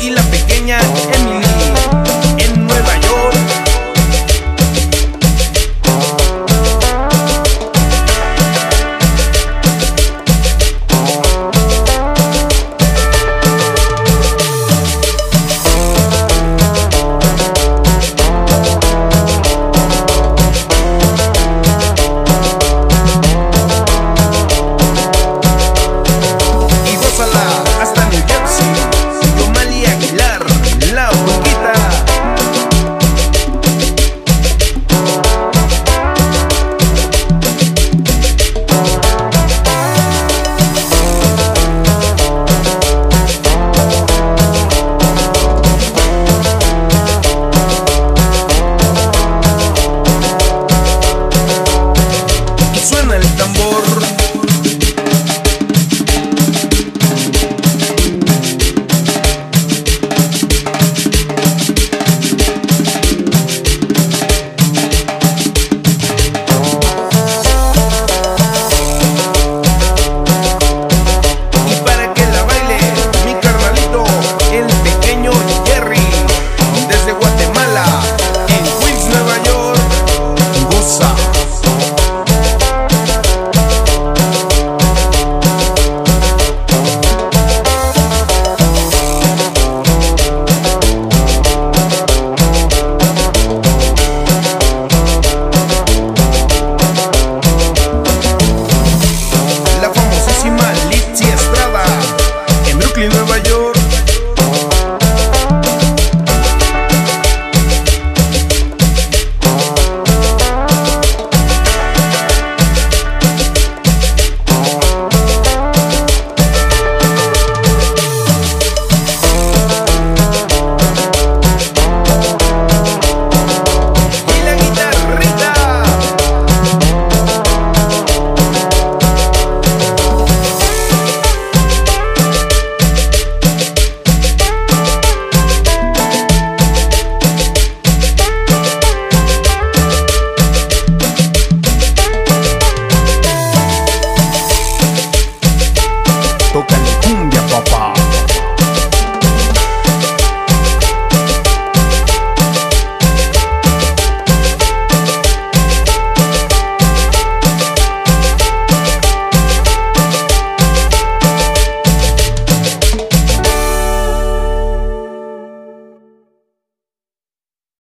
y la pequeña Emily